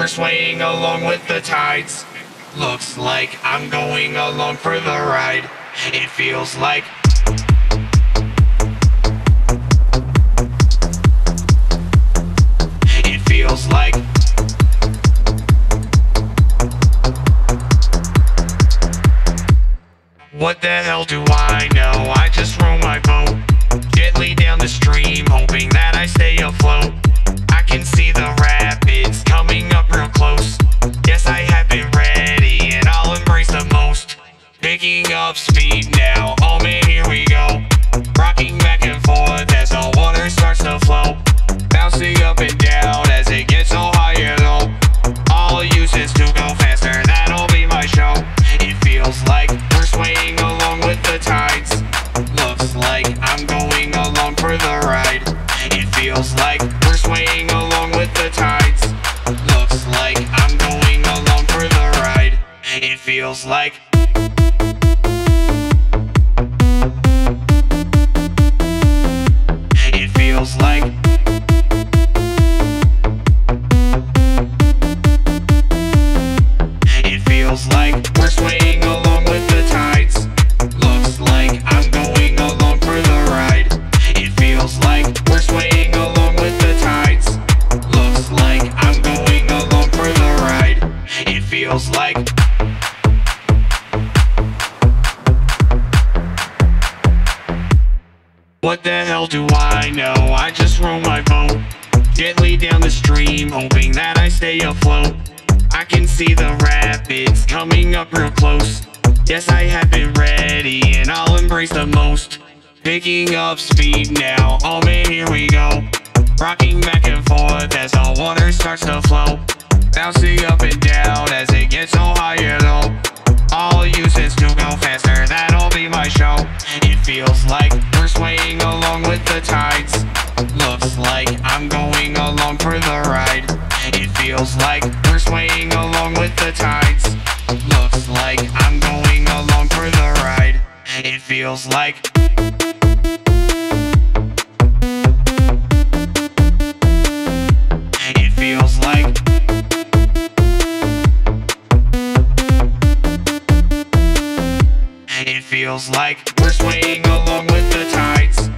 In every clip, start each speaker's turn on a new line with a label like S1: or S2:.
S1: we're swaying along with the tides. Looks like I'm going along for the ride. It feels like It feels like What the hell do I know? I just row my boat like we're swaying along with the tides. Looks like I'm going along for the ride. And It feels like feels like What the hell do I know? I just row my boat gently down the stream, hoping that I stay afloat. I can see the rapids coming up real close. Yes, I have been ready, and I'll embrace the most. Picking up speed now, oh man, here we go. Rocking back and forth as the water starts to flow. Bouncing up and down as it gets so high and low. All use is to go faster, that'll be my show. It feels like we're swaying along with the tides. Looks like I'm going along for the ride. And it feels like we're swaying along with the tides. Looks like I'm going along for the ride. And it feels like feels like we're swaying along with the tides.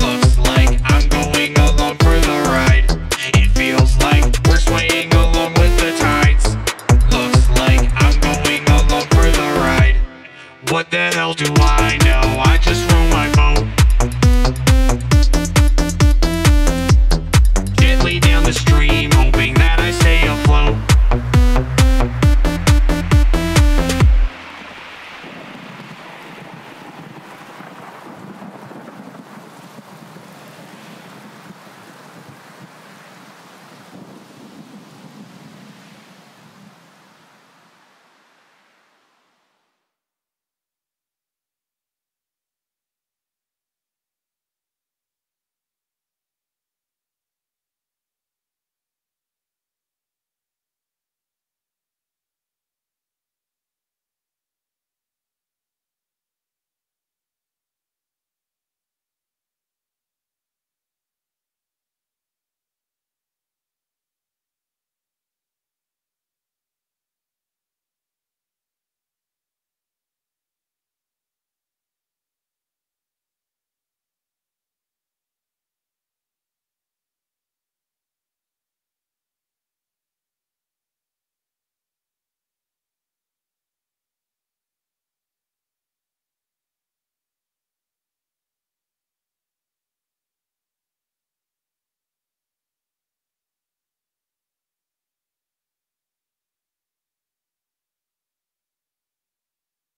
S1: Looks like I'm going along for the ride. It feels like we're swaying along with the tides. Looks like I'm going along for the ride. What the hell do I know? I just roll my phone